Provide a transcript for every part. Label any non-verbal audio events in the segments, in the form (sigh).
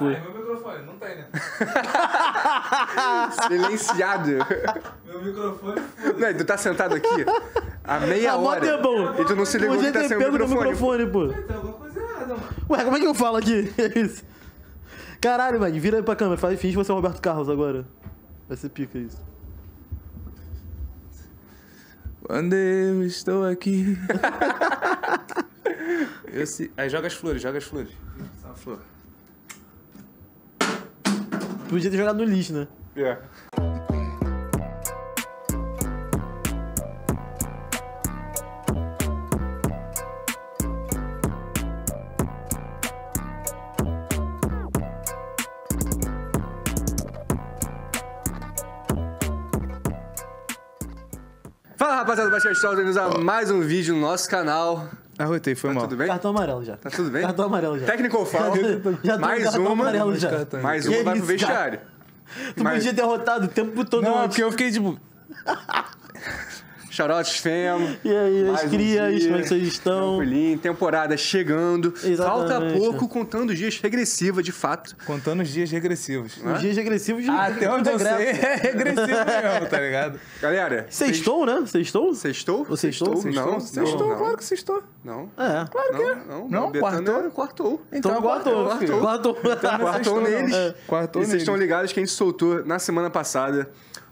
Foi. Ai, meu microfone, não tem, né? (laughs) Silenciado. Meu microfone, Não, tu tá sentado aqui há meia Ah, mó hora. tempão. E tu não se ligou Podia que tá ter sem o pego no microfone. microfone, pô. Alguma coisa errada, mano. Ué, como é que eu falo aqui? (laughs) É isso. Caralho, mano, vira aí pra câmera, faz, finge você é o Roberto Carlos agora. Vai ser pica isso. Quando eu estou aqui. (laughs) eu se... Aí joga as flores, joga as flores. Só uma flor. Podia ter jogado no lixo, né? É. Fala rapaziada do Basquete Talk, bem-vindos a mais um vídeo no nosso canal. Arrotei, foi mal. Tudo bem? Cartão amarelo já. Tá tudo bem? Cartão amarelo já. Technical foul. (laughs) Já tô mais uma. amarelo já. Mais uma vai pro vestiário. Tu Mas- podia ter rotado o tempo todo Não, antes. porque eu fiquei tipo. (laughs) Shoutouts Femo. E aí, as Mais um crias, dia, como é que vocês estão? Tranquilinho, temporada chegando. Falta Exatamente. pouco, contando os dias, regressiva de fato. Contando os dias regressivos. Os dias regressivos de Até onde eu sei é regressivo mesmo, tá ligado? Galera, Sextou, né? Sextou? sextou? Ou sextou? Não, Sextou, claro que sextou. Não. É. Claro que é. Não, não. Quartou? quartou. Então Então, quartou. quartou. Quartou. Neles. É. Quartou e vocês neles. estão ligados que a gente soltou na semana passada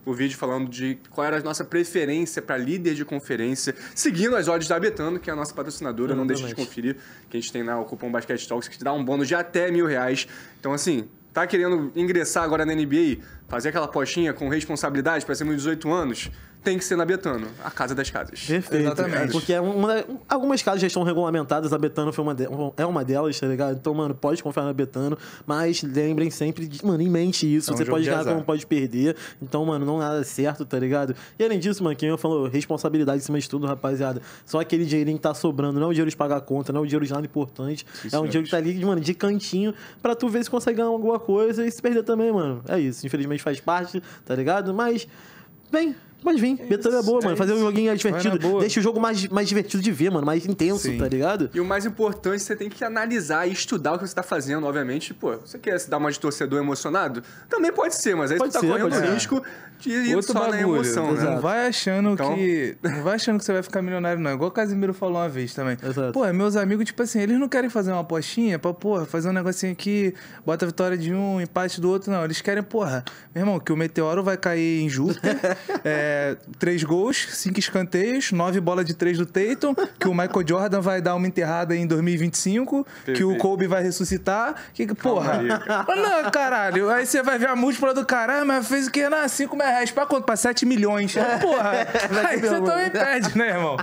o vídeo falando de qual era a nossa preferência para líder de conferência, seguindo as odds da Betano, que é a nossa patrocinadora. Não deixe de conferir, que a gente tem lá o cupom Basquete Talks, que te dá um bônus de até mil reais. Então, assim, tá querendo ingressar agora na NBA, fazer aquela postinha com responsabilidade para cima de 18 anos, tem que ser na Betano, a casa das casas. Perfeito. Exatamente. Porque é uma algumas casas já estão regulamentadas, a Betano foi uma de- é uma delas, tá ligado? Então, mano, pode confiar na Betano, mas lembrem sempre, de, mano, em mente isso. É um você pode de ganhar como pode perder. Então, mano, não nada certo, tá ligado? E além disso, mano, quem eu falou, responsabilidade em cima de tudo, rapaziada. Só aquele dinheirinho que tá sobrando, não é o dinheiro de pagar a conta, não é o dinheiro de nada importante. é um dinheiro que tá ali, mano, de cantinho, pra tu ver se consegue ganhar alguma coisa e se perder também, mano. É isso. Infelizmente faz parte, tá ligado? Mas, bem. Pode vir, Betano é boa, é mano. Fazer um joguinho é na divertido. boa. Deixa o jogo mais, mais divertido de ver, mano. Mais intenso, Sim. tá ligado? E o mais importante, você tem que analisar e estudar o que você tá fazendo, obviamente. Pô, você quer se dar uma de torcedor emocionado? Também pode ser, mas aí Pode você tá ser, correndo o risco de ir Outro só na bagulho. emoção, né? Não vai achando Então- que. Não vai achando que você vai ficar milionário, não. Igual o Casimiro falou uma vez também. Exato. Pô, meus amigos, tipo assim, eles não querem fazer uma apostinha pra, porra, fazer um negocinho aqui, bota a vitória de um, empate do outro, não. Eles querem, porra, meu irmão, que o meteoro vai cair em Júpiter, (laughs) é, três gols, cinco escanteios, nove bolas de três do Tatum, que o Michael Jordan vai dar uma enterrada em 2025, que o Perfeito. Kobe vai ressuscitar. Que, porra. aí. Não, caralho. Aí você vai ver a múltipla do caralho, mas fez o quê? Não, 5 mil reais. Pra quanto? Pra 7 milhões. Porra. (laughs) Aí você também pede, né, irmão?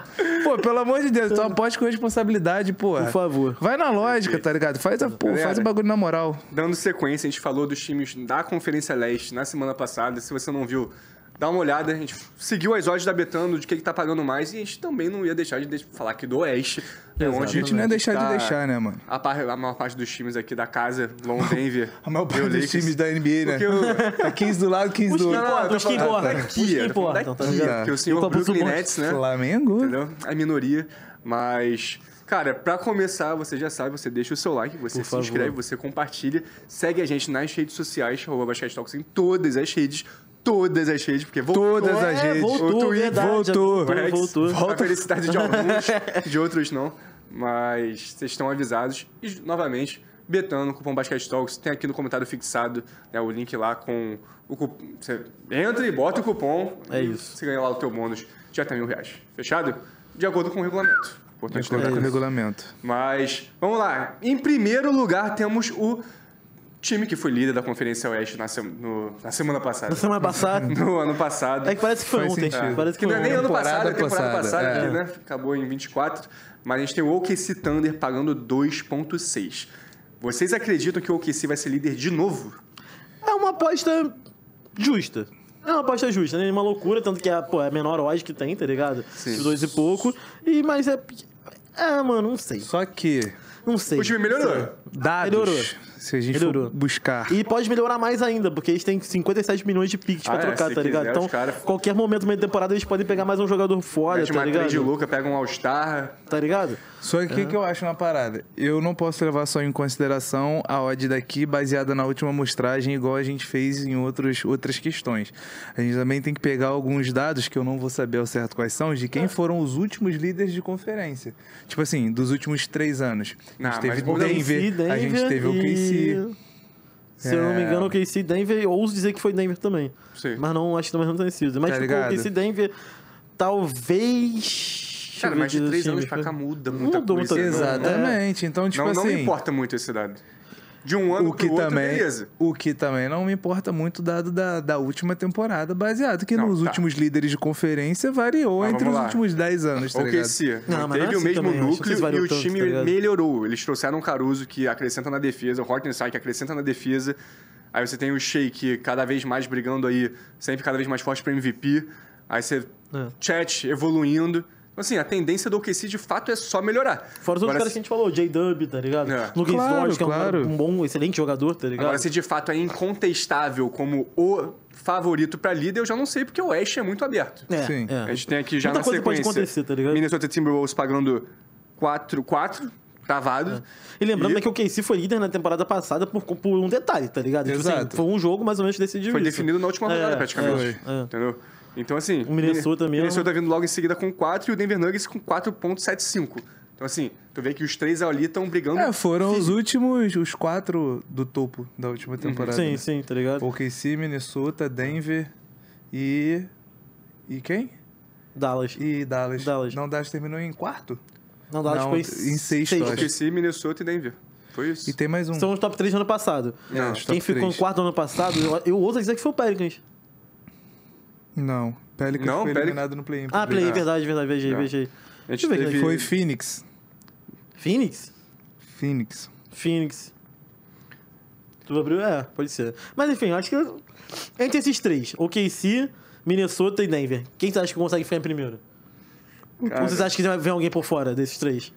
Pô, pelo amor de Deus, então aposte com responsabilidade, porra. Por favor. Vai na lógica, tá ligado? Faz, a, pô, faz o bagulho na moral. Dando sequência, a gente falou dos times da Conferência Leste na semana passada. Se você não viu, dá uma olhada. A gente seguiu as odds da Betano, de quem que tá pagando mais. E a gente também não ia deixar de de- falar aqui do Oeste. É onde A gente não ia deixar de deixar, né, mano? A, par- a maior parte dos times aqui da casa, Long (laughs) Denver. A maior parte dos times da NBA, né? Porque o- É 15 do lado, 15 Os do outro. importam, os que eu importam. daqui, Os que eu importam, tá? Porque o senhor Brooklyn. Nets, né? Flamengo? Entendeu? A minoria. Mas, cara, pra começar, você já sabe, você deixa o seu like, você Por se favor. inscreve, você compartilha, segue a gente nas redes sociais, arroba Basquete Talks, em todas as redes. Todas as redes, porque voltou. Todas as É, redes. voltou, O Twitter verdade, voltou. voltou, Rex, voltou. Volta a felicidade de alguns, (laughs) de outros não. Mas vocês estão avisados. E, novamente, Betano, cupom Basquete Talks, tem aqui no comentário fixado né, o link lá com o cupom. Você entra e bota o cupom. É isso. Você ganha lá o teu bônus de até mil reais. Fechado? De acordo com o regulamento. Importante Acordar lembrar. com o regulamento. Mas, vamos lá. Em primeiro lugar, temos o time que foi líder da Conferência Oeste na, sem- no- na semana passada. Na semana passada. (laughs) No ano passado. É que parece que foi Faz ontem. sentido. Parece que Que não foi é nem ano passado, é Temporada passada, passada, que, é. né? Acabou em 24. Mas a gente tem o OKC Thunder pagando 2.6. Vocês acreditam que o OKC vai ser líder de novo? É uma aposta justa. É uma aposta justa, né? Uma loucura, tanto que é, pô, é a menor odd que tem, tá ligado? Sim. De dois e pouco. E, mas é. É, mano, não sei. Só que Não sei. O time melhorou. dados, Melhorou. Se a gente Melhorou. for buscar. E pode melhorar mais ainda, porque eles têm 57 milhões de picks Ah, pra é, trocar, tá ligado? quiser, Então, cara- qualquer momento, meio de temporada, eles podem pegar mais um jogador fora, Mete tá uma ligado? louca, pega um All-Star. Tá ligado? Só que o que, que eu acho na parada? Eu não posso levar só em consideração a odd daqui baseada na última amostragem, igual a gente fez em outros, outras questões. A gente também tem que pegar alguns dados, que eu não vou saber ao certo quais são, de quem foram os últimos líderes de conferência. Tipo assim, dos últimos três anos. A Não, gente teve mas muda- Denver, a gente teve o e- Se eu não me É. engano, o KC Denver, ouso dizer que foi Denver também. Sim. Mas não, acho que também não tem sido. Mas Tá tipo, o ligado? KC Denver, talvez. Cara, mas de três dos anos pra cá muda muita Mudou coisa. muita coisa. Exatamente. Então, tipo não, não assim. me importa muito esse dado. De um ano O que, pro outro, também, beleza. o que também não me importa muito dado da, da última temporada, baseado que Não, nos tá. últimos líderes de conferência variou Mas entre os lá. últimos 10 anos, tá O ligado? KC Não, não é o assim mesmo também, núcleo e o tanto, time tá melhorou. Eles trouxeram o Caruso, que acrescenta na defesa, o Hortenside, que acrescenta na defesa. Aí você tem o Sheik cada vez mais brigando aí, sempre cada vez mais forte pra MVP. Aí você... É. Chat evoluindo. Assim, a tendência do OKC, de fato, é só melhorar. Fora os outros caras que a gente falou, J-Dub, tá ligado? É. Lucas Claro, Dodge, que é um, claro. um bom, excelente jogador, tá ligado? Agora, se de fato é incontestável como o favorito pra líder, eu já não sei, porque o Oeste é muito aberto. É, Sim. é. A gente tem aqui já Muita na coisa pode sequência acontecer, tá ligado? Minnesota Timberwolves pagando 4, 4 travado. E lembrando E- né, que o KC foi líder na temporada passada por, por um detalhe, tá ligado? Tipo assim, Exato. foi um jogo mais ou menos decidido Foi isso. definido na última rodada, É, praticamente. é, é. Entendeu? Então, assim. O Minnesota mesmo. Minnesota vindo logo em seguida com 4 e o Denver Nuggets com 4,75. Então, assim, tu vê que os três ali estão brigando. É, foram os últimos, os quatro do topo da última temporada. Sim, né? sim, tá ligado? OKC, Minnesota, Denver e... E quem? Dallas. E Dallas. Dallas. Não, Dallas terminou em quarto? Não, Dallas Não, foi em sexto. OKC, Minnesota e Denver. Foi isso. E tem mais um. São os top 3 do ano passado. É, os Quem top ficou em três. quarto do ano passado, eu, eu ouso dizer que foi o Pelicans. Não. Pelicans Não, foi Pelic- eliminado no play-in. Ah, play, Ah. verdade, verdade, viajei, Ah. viajei. Deixa eu ver, teve. Foi Phoenix. Phoenix? Phoenix. Phoenix. Tu abriu? É, pode ser. Mas enfim, acho que entre esses três, OKC, Minnesota e Denver, quem você acha que consegue ficar em primeiro? Cara, Ou vocês acham que vai ver alguém por fora desses três?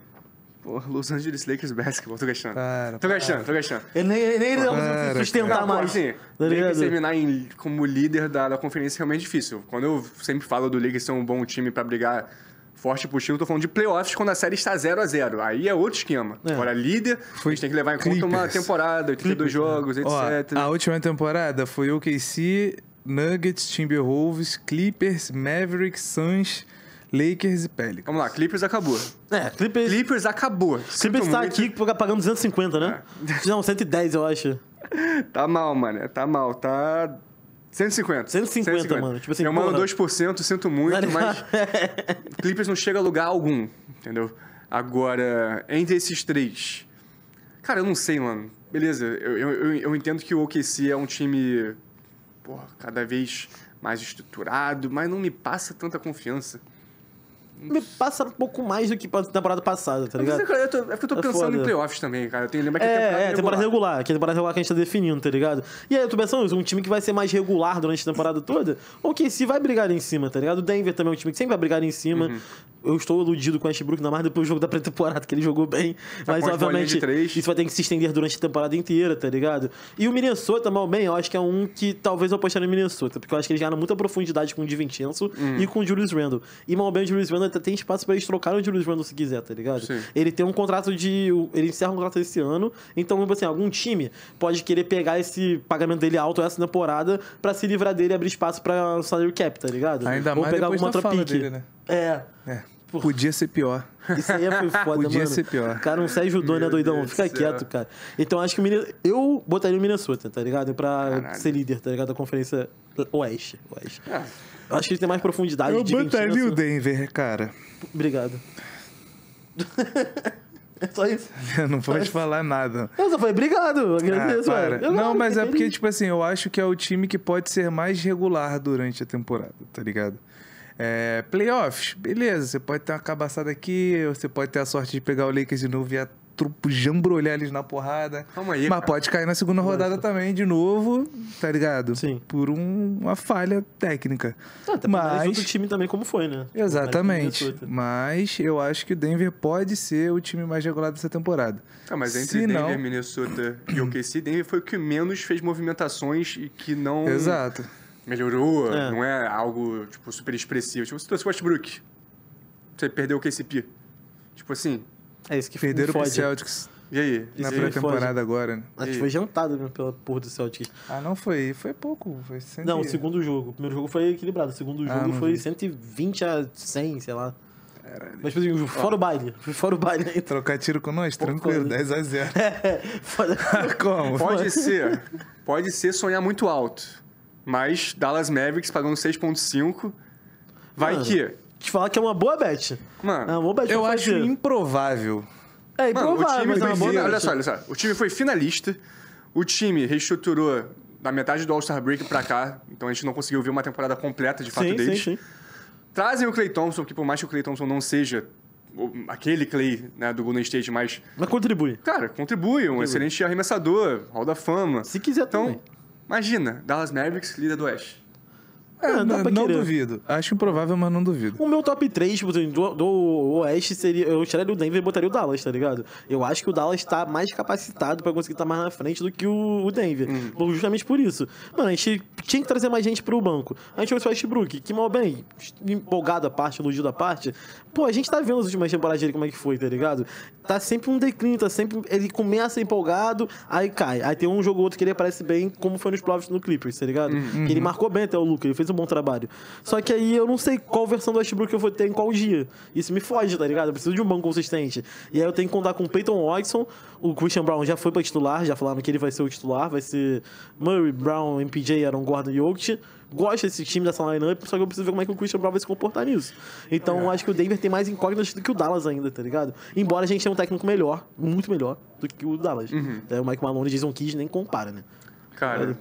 Los Angeles Lakers Basketball, tô gastando. Tô gastando, tô gastando. Nem, nem sustentar mais. assim, tá Lakers terminar em- como líder da, da conferência é realmente difícil. Quando eu sempre falo do Lakers ser um bom time pra brigar forte pro time, eu tô falando de playoffs quando a série está 0 a 0 Aí é outro esquema. É. Agora, líder, a gente tem que levar em conta uma Clippers. temporada, 82 jogos, etc. Ó, a última temporada foi OKC, Nuggets, Timberwolves, Clippers, Mavericks, Suns, Lakers e Pelicans. Vamos lá, Clippers acabou. É, Clippers, Clippers acabou. Sinto Clippers tá muito. aqui pagando 250, né? É. Não, 110, eu acho. (laughs) Tá mal, mano. Tá mal. Tá 150. 150, mano. Tipo assim, eu mando porra. 2%, sinto muito, Tá mas? (laughs) Clippers não chega a lugar algum, entendeu? Agora, entre esses três... Cara, eu não sei, mano. Beleza, eu, eu, eu- eu entendo que o OKC é um time, porra, cada vez mais estruturado, mas não me passa tanta confiança. Me passa um pouco mais do que a temporada passada, tá ligado? Mas é, eu tô, é que eu tô É pensando foda. em playoffs também, cara. Eu tenho que lembrar que É, é, temporada regular. regular, que é a temporada regular que a gente tá definindo, tá ligado? E aí, eu tô pensando um time que vai ser mais regular durante a temporada toda, ou que se vai brigar em cima, tá ligado? O Denver também é um time que sempre vai brigar em cima. Uhum. Eu estou iludido com o Westbrook, ainda mais depois do jogo da pré-temporada, que ele jogou bem. Mas, com as bolinhas obviamente, isso vai ter que se estender durante a temporada inteira, tá ligado? E o Minnesota, mal bem, eu acho que é um que talvez eu apostaria no Minnesota, porque eu acho que eles ganharam muita profundidade com o DiVincenzo Uhum. e com o Julius Randle. E mal bem, o Julius Randle tem espaço pra eles trocarem o Julius Randle se quiser, tá ligado? Sim. Ele tem um contrato de. Ele encerra um contrato esse ano. Então, tipo assim, algum time pode querer pegar esse pagamento dele alto essa temporada pra se livrar dele e abrir espaço pra salary cap, tá ligado? Ainda Ou mais pegar alguma outra pique. dele, né? É. É. Podia ser pior. Isso aí foi foda, Podia mano. ser pior. O cara não se ajudou, né, doidão? Deus Fica quieto, cara. Então acho que o Minnesota. Eu botaria o Minnesota, tá ligado? Pra Caralho. ser líder, tá ligado? Da conferência Oeste. Oeste. Ah, Eu acho que ele tem mais profundidade Eu de botaria o. Denver, cara. Obrigado. (laughs) é só isso. (laughs) Não pode falar nada. Eu só falei, obrigado. Ah, Agradeço. Eu Não, mas é porque, tipo assim, eu acho que é o time que pode ser mais regular durante a temporada, tá ligado? É, playoffs, beleza. Você pode ter uma cabaçada aqui, você pode ter a sorte de pegar o Lakers de novo e trupo jambrolhar eles na porrada. Calma aí, Mas cara. pode cair na segunda rodada também, de novo, tá ligado? Sim. Por um- uma falha técnica. Ah, mas... Outro time também como foi, né? Exatamente. Mas eu acho que o Denver pode ser o time mais regulado dessa temporada. Ah, mas entre Se Denver, não- Minnesota e OKC, Denver foi o que menos fez movimentações e que não Exato. Melhorou. É. Não é algo, tipo, super expressivo. Tipo, se trouxe o Westbrook, você perdeu o KCP. Tipo assim, É isso que Perderam pro. Celtics e aí? na aí? pré-temporada agora, né? A gente E- foi jantado né, pela porra do Celtics. Ah, não foi. Foi pouco. Foi 100 Não, o segundo jogo. O primeiro jogo foi equilibrado. O segundo Ah, jogo não foi vi. 120 a 100, sei lá. Mas, tipo assim, fora o baile. Fora o baile. ainda. Trocar tiro com nós? Tranquilo, foda. 10 a 0 (laughs) Foda. (laughs) Como? Pode ser. Pode ser sonhar muito alto. Mas Dallas Mavericks pagando 6.5. Vai Mano, que. Te falar que é uma boa bet. Mano, É uma boa bet Eu acho fazer. improvável. É Mano, o improvável, time mas é foi uma boa bet. Olha só, olha só. O time foi finalista. O time reestruturou da metade do All-Star Break pra cá. Então a gente não conseguiu ver uma temporada completa de fato Sim, sim, deles. sim. Trazem o Clay Thompson, que por mais que o Clay Thompson não seja aquele Clay né, do Golden State, mas, Mas contribui. cara, contribui, um excelente arremessador, Hall da Fama. Se quiser Então, também. Imagina, Dallas Mavericks, líder do Oeste. É, dá não não querer. duvido. Acho improvável, mas não duvido. O meu top 3 tipo, assim, do, do Oeste seria. Eu tiraria o Denver e botaria o Dallas, tá ligado? Eu acho que o Dallas tá mais capacitado pra conseguir estar mais na frente do que o, o Denver. Por- Justamente por isso. Mano, a gente tinha que trazer mais gente pro banco. A gente trouxe o Westbrook, que mal bem, empolgado a parte, elogiado a parte. Pô, a gente tá vendo as últimas temporadas dele como é que foi, tá ligado? Tá sempre um declínio, tá sempre. Ele começa empolgado, aí cai. Aí tem um jogo ou outro que ele aparece bem, como foi nos playoffs no Clippers, tá ligado? Que ele marcou bem até o Luca, ele fez um bom trabalho. Só que aí eu não sei qual versão do Westbrook eu vou ter em qual dia. Isso me foge, tá ligado? Eu preciso de um banco consistente. E aí eu tenho que contar com o Peyton Watson, o Christian Brown já foi pra titular, já falaram que ele vai ser o titular, vai ser Murray, Brown, MPJ, Aaron Gordon e Jokic. Gosto desse time dessa lineup, só que eu preciso ver como é que o Christian Brown vai se comportar nisso. Então eu acho que o Denver tem mais incógnitas do que o Dallas ainda, tá ligado? Embora a gente tenha um técnico melhor, muito melhor, do que o Dallas. É, o Mike Malone e Jason Kidd nem compara, né? Cara,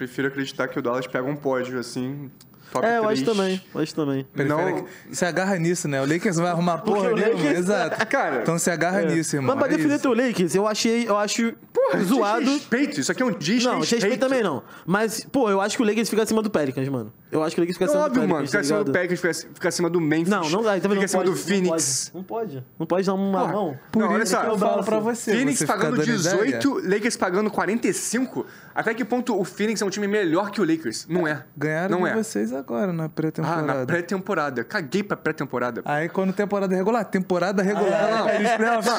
prefiro acreditar que o Dallas pega um pódio, assim, top É, eu acho 3. também, eu acho também. Prefere Não- que- Se agarra nisso, né? O Lakers vai arrumar porra nenhuma. Lakers- Exato. (laughs) Cara, Então se agarra nisso, irmão. Mas pra é defender isso. teu Lakers, eu achei, eu acho zoado. Desrespeito, isso aqui é um desrespeito. Não, respeito também não. Mas, pô, eu acho que o Lakers fica acima do Pelicans, mano. Eu acho que o Lakers fica É acima óbvio, do mano. Pelicans. Fica acima tá do ligado? Packers, fica, fica acima do Memphis. Não, não dá. Também Fica não acima pode, do Phoenix. Não pode. Não pode, não pode dar uma mão. Por Não, olha isso só, que eu falo pra você. Phoenix pagando dando 18, ideia. Lakers pagando 45. Até que ponto o Phoenix é um time melhor que o Lakers? Não é. Ganharam não é. vocês agora na Ah, pré-temporada. na pré-temporada. Caguei pra pré-temporada. Aí quando temporada regular, temporada regular, não. eles playoffs.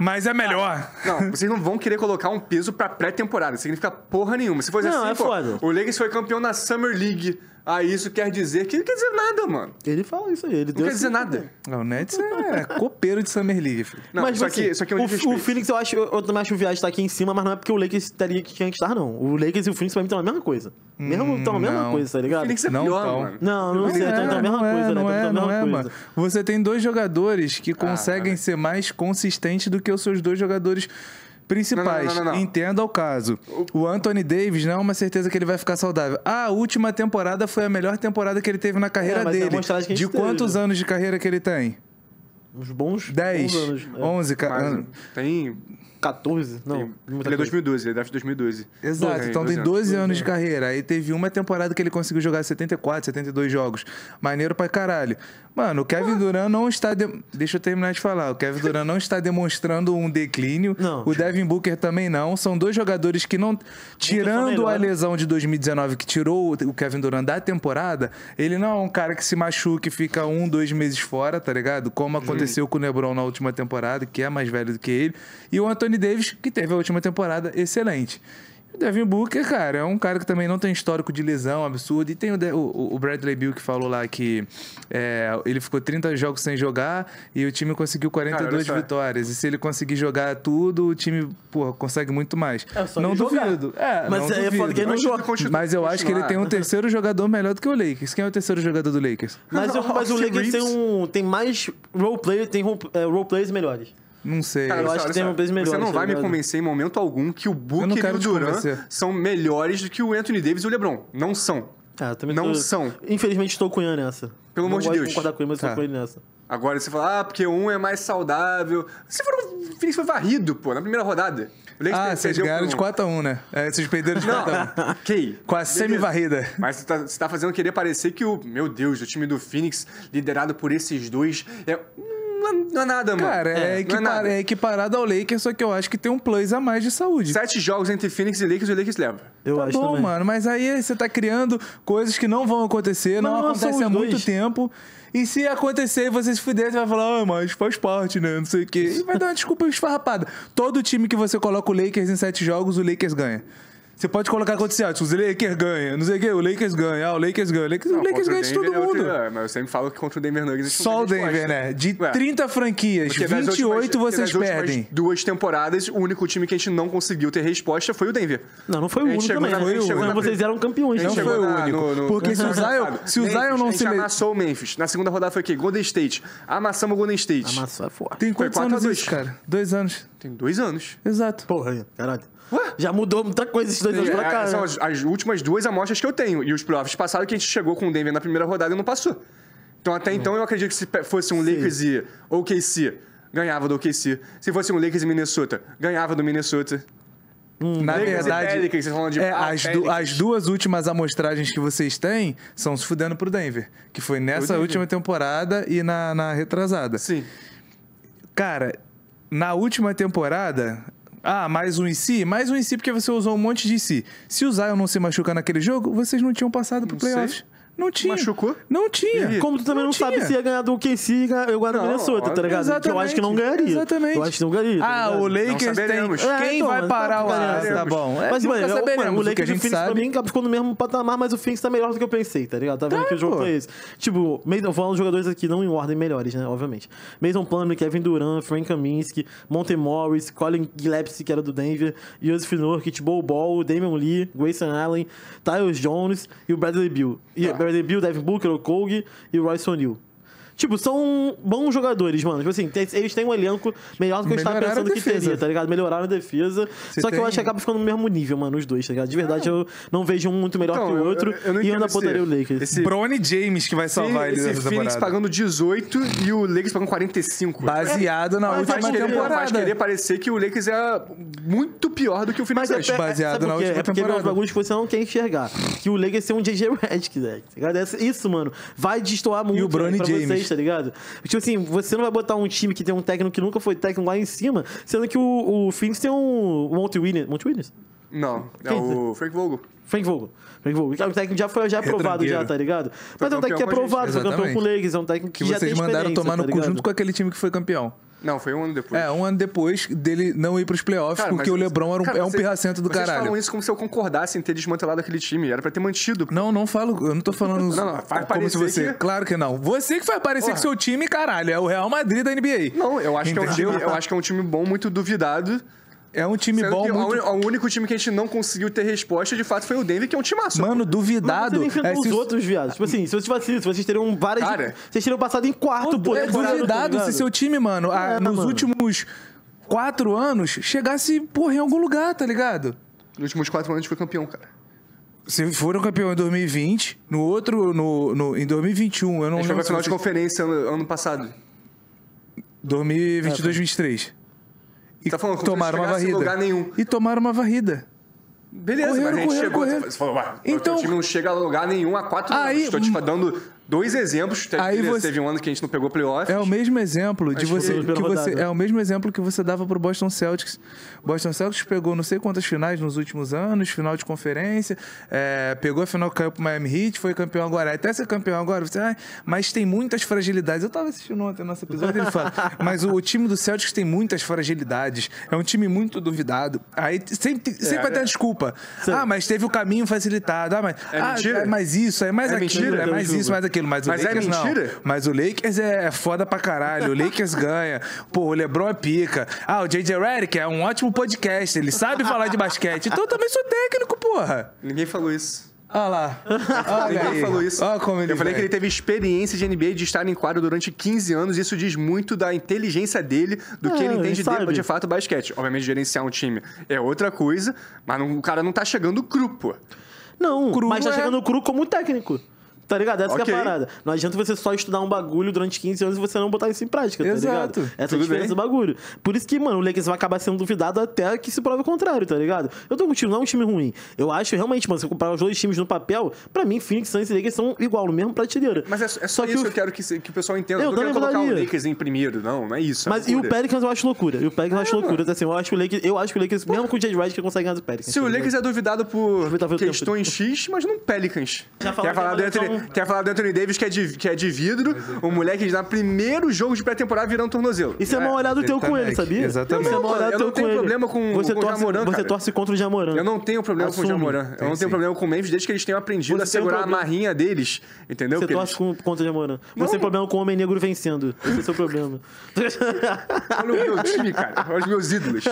Mas é melhor. Não, vocês não vão querer colocar um peso pra pré-temporada. Não significa porra nenhuma. Se fosse Não, assim, é pô, foda. o Lakers foi campeão na Summer League. Aí isso quer dizer que não quer dizer nada, mano. Ele fala isso aí. Ele Não deu quer dizer nada. Não, o Nets é copeiro de Summer League, filho. Não, mas isso assim, aqui, isso aqui é um o, o. Phoenix, eu acho, eu, eu também acho que o Viagem tá aqui em cima, mas não é porque o Lakers teria que tinha que estar, não. O Lakers e o Phoenix pra mim estão a mesma coisa. Mesmo estão a mesma não. coisa, tá ligado? Phoenix é Não pior, tão. mano. Não, não sei, então é a mesma não coisa, é, né? não Então é, não é, mano. Você tem dois jogadores que conseguem cara. ser mais consistentes do que os seus dois jogadores principais. Não, não, não, não, não. Entenda o caso. O Anthony Davis não é uma certeza que ele vai ficar saudável. Ah, a última temporada foi a melhor temporada que ele teve na carreira É, é dele. a de teve, quantos né? anos de carreira que ele tem? Uns bons, 10, bons anos. É. 11, ca- Mas tem. 14? Não. tem ele é coisa. 2012, ele é draft 2012. Exato, então tem 12 anos de carreira. Aí teve uma temporada que ele conseguiu jogar 74, 72 jogos. Maneiro pra caralho. Mano, o Kevin Durant não está. de- Deixa eu terminar de falar. O Kevin Durant não está demonstrando um declínio. Não. O Devin Booker também não. São dois jogadores que não. Tirando a né? lesão de 2019 que tirou o Kevin Durant da temporada, ele não é um cara que se machuca e fica um, dois meses fora, tá ligado? Como aconteceu com o LeBron na última temporada, que é mais velho do que ele. E o Anthony Davis, que teve a última temporada excelente. O Devin Booker, cara, é um cara que também não tem histórico de lesão absurdo. E tem o, De- o- o Bradley Bill que falou lá que é, ele ficou 30 jogos sem jogar e o time conseguiu 42 Cara, vitórias. E se ele conseguir jogar tudo, o time, porra, consegue muito mais. É não duvido. É, Mas não é duvido. que ele não joga. Mas eu acho que ele tem um terceiro jogador melhor do que o Lakers. Quem é o terceiro jogador do Lakers? Mas, o- mas o Lakers tem, um, tem mais roleplay, tem role, é, roleplayers melhores. Não sei. Cara, Eu acho que tem olha um só. peso melhor, Você não tá vai me ligado? convencer em momento algum que o não Booker e o Durant são melhores do que o Anthony Davis e o LeBron. Não são. Ah, eu também Não tô- são. Infelizmente estou com o Ian nessa. Pelo Não amor de Deus. concordar com ele, mas Tá. estou com ele nessa. Agora você fala, ah, porque um é mais saudável. Se for o Phoenix foi varrido, pô, na primeira rodada. Ah, vocês ganharam um. de 4x1, né? É, vocês perderam de 4x1. (laughs) Ok. Com a semi-varrida. Mas você tá, você tá fazendo querer parecer que o. Meu Deus, o time do Phoenix, liderado por esses dois. É, não, é, não é nada, mano. Cara, é, é equipar- nada. é equiparado ao Lakers, só que eu acho que tem um plus a mais de saúde. Sete jogos entre Phoenix e Lakers e o Lakers leva. Eu tá acho bom, também. mano, mas aí você tá criando coisas que não vão acontecer, não, Não, acontecem há muito dois. tempo. E se acontecer e você se fuder, você vai falar, ah, mas faz parte, né? Não sei o quê. E vai dar uma desculpa esfarrapada. Todo time que você coloca o Lakers em sete jogos, o Lakers ganha. Você pode colocar contra o Celtics, o Lakers ganha, não sei o quê, o Lakers ganha, ah, o Lakers ganha, o Lakers, o Não, Lakers contra ganha de todo é outro- mundo. mas eu sempre falo que contra o Denver Nuggets... Só o Denver, né? De Ué, 30 franquias, porque das 28 últimas- vocês perdem. duas temporadas, o único time que a gente não conseguiu ter resposta foi o Denver. Não, não foi A o gente único chegou também. na- chegou Mas na- vocês eram campeões. Não foi o único. no- no- Porque se o no- Zion- se o Memphis, Zion não a gente se amassou o Memphis. Na segunda rodada foi o quê? Golden State. Amassamos o Golden State. Amassou é forte. Tem Foi quantos 4 a anos 2. isso, cara? Dois anos. Tem dois anos. Exato. Porra, caralho. Ué? Já mudou muita coisa esses dois anos pra cá. É, são né? as, as últimas duas amostras que eu tenho. E os playoffs passaram que a gente chegou com o Denver na primeira rodada e não passou. Então até então eu acredito que se fosse um Lakers e OKC, ganhava do OKC. Se fosse um Lakers e Minnesota, ganhava do Minnesota. Na Lakers e verdade, Pelicans, vocês falam de- é, as, du- as duas últimas amostragens que vocês têm são se fudendo pro Denver. Que foi nessa última temporada e na, na retrasada. Sim. Cara, na última temporada. Ah, mais um em si? Mais um em si porque você usou um monte de si. Se o Zion não se machucar naquele jogo, vocês não tinham passado pro Não sei. Não tinha. Machucou? Não tinha. E- Como tu também não, sabe tinha. se ia ganhar do QC e eu ganhar do Não, Minnesota, tá ligado? Que eu acho que não ganharia. Exatamente. Eu acho que não ganharia. tá Ah, o Lakers tem. É, Quem então, vai não parar o ar? Tá bom. É, Mas, mano, eu- saberemos. mano, o Lakers e o Phoenix pra sabe. mim ficou no mesmo patamar, mas o Phoenix tá melhor do que eu pensei, tá ligado? Tá vendo Tá, que o jogo foi esse. Tipo, Mason, falando de jogadores aqui, não em ordem melhores, né? Obviamente. Mason Plumlee, Kevin Durant, Frank Kaminsky, Monte Morris, Colin Gillespie, que era do Denver, Yosef Nurkic, Bo Ball, Damian Lee, Grayson Allen, Tyus Jones e o Bradley Beal. E Tá. Bradley Beal, Devin Booker, o Kogi e o Royce O'Neal. Tipo, são bons jogadores, mano. Tipo assim, tem- eles têm um elenco melhor do que eu estava Melhoraram pensando que defesa. teria, tá ligado? Melhoraram a defesa. Você só que eu tem- acho que acaba ficando no mesmo nível, mano, os dois, tá ligado? De verdade, eu não vejo um muito melhor Então, que o outro. eu- eu não e eu ainda botaria o esse- Lakers. esse- Bronny James que vai salvar ele esse nessa Phoenix temporada. pagando 18 e o Lakers pagando 45. Baseado na Mas última faz, querer, temporada. faz querer parecer que o Lakers é muito pior do que o Phoenix Mas é, antes. é, baseado sabe na por quê? última É porque temporada. os bagulhos que você não quer enxergar. Que o Lakers é um JJ Redick, Zé. Tá ligado? Essa- Isso, mano, vai destoar muito o Bronny pra James. vocês, tá ligado? Tipo assim, você não vai botar um time que tem um técnico que nunca foi técnico lá em cima, sendo que o, o Phoenix tem um Monte Williams. Monte Williams? Não, é Quem? o Frank Vogel. Frank Vogel. Frank Vogel. Que é um técnico que já foi já aprovado, já, tá ligado? Mas é um técnico que é aprovado, foi campeão com o. Lakers, é um técnico que, Que já vocês tem mandaram experiência, tomar no tá cu junto com aquele time que foi campeão. Não, foi um ano depois. É, um ano depois dele não ir pros playoffs, Cara, porque mas- o LeBron era um, cara, é um vocês- pirracento do vocês caralho. falam isso como se eu concordasse em ter desmantelado aquele time. Era pra ter mantido. Não, não falo, eu não tô falando Não, não, faz como se você. que- Claro que não. Você que faz parecer Porra. que seu time, caralho, é o Real Madrid da NBA. Não, eu acho, que é um time, eu acho que é um time bom, muito duvidado. É um time Sendo bom muito. o, único time que a gente não conseguiu ter resposta, de fato, foi o Denver, que é um timaço. Mano, Mas duvidado. você enfrentou é, os se- outros, viados. Tipo assim, se você tivesse isso, vocês teriam várias. Cara. vocês teriam passado em quarto, pô. é tá duvidado ligado? se seu time, mano, É, nos mano. últimos quatro anos chegasse, porra, em algum lugar, tá ligado? Nos últimos quatro anos a gente foi campeão, cara. Se foram campeão em 2020, no outro, no, no, em 2021, eu não A gente foi pra final de vocês- conferência ano, ano passado. 2022, 2023. E Tá falando tomaram uma varrida. lugar nenhum. E tomaram uma varrida. Beleza, Correram, mas a gente correram, chegou. correram. Você falou, ah, Então- o time não chega a lugar nenhum há quatro Aí- anos. Tô te dando dois exemplos. Teve, Aí você- teve um ano que a gente não pegou playoff. É o mesmo exemplo de que você, que você é o mesmo exemplo que você dava pro Boston Celtics. Boston Celtics pegou não sei quantas finais nos últimos anos, final de conferência, é, pegou a final caiu pro Miami Heat, foi campeão agora, até ser campeão agora, você, "Ai, mas tem muitas fragilidades. Eu tava assistindo ontem o nosso episódio ele fala, (laughs) mas o, o time do Celtics tem muitas fragilidades. É um time muito duvidado. Aí sempre, sempre vai ter é. desculpa. Ah, mas teve o caminho facilitado. Ah, mas É ah, mentira? é mais isso, é mais É aquilo, mentira? é mais isso, mais aquilo, mas o Mas é Lakers não. mentira? Mas o Lakers é foda pra caralho. O Lakers (laughs) ganha. Pô, o LeBron é pica. Ah, o JJ Redick é um ótimo podcast. Ele sabe falar de basquete. Então eu também sou técnico, porra. Ninguém falou isso. Olha lá. Olha Ninguém aí. falou isso. Olha como ele Eu falei vem. que ele teve experiência de NBA de estar em quadro durante 15 anos. Isso diz muito da inteligência dele, do que É, ele ele entende de, sabe. de fato basquete. Obviamente, gerenciar um time é outra coisa, mas não- o cara não tá chegando cru, pô. Não, Cru mas tá é- chegando cru como técnico. Tá ligado? Essa que é a parada. Não adianta você só estudar um bagulho durante 15 anos e você não botar isso em prática, tá Exato. ligado? Essa é a Tudo diferença bem. do bagulho. Por isso que, mano, o Lakers vai acabar sendo duvidado até que se prove o contrário, tá ligado? Eu tô contigo, não é um time ruim. Eu acho realmente, mano, se eu comparar os dois times no papel, pra mim, Phoenix Suns e Lakers são igual, no mesmo prateleira. Mas é, é só, isso o- que eu quero que, que o pessoal entenda. Eu Eu não quero colocar o. Lakers em primeiro, não, não é isso. é Mas e o loucura. Pelicans eu acho loucura. E o Pelicans eu acho loucura. Assim, eu acho que o Lakers, eu acho que o Lakers, mesmo com o Jay Wright, que consegue ganhar do Pelicans. Se o tá? Lakers é duvidado por questões X, mas não Pelicans. Já falaram falar, que é quer falar do Anthony Davis, que é de, que é de vidro, o moleque já primeiro jogo de pré-temporada virando tornozelo. Isso é mal olhado teu com ele, sabia? exatamente. Isso é mal Eu não- olhado eu teu não tenho com ele. problema com- você com o torce, Jamoran, Você cara. torce contra o Jamoran. Eu não tenho problema com o Assume. Jamoran. Eu não sim. tenho problema com o Memphis desde que eles tenham aprendido Você a tem um segurar a marrinha deles. Entendeu? Você torce com, contra o Jamoran. Você tem problema com o homem negro vencendo. Esse é o seu problema. (laughs) Olha o meu time, cara. Olha os meus ídolos.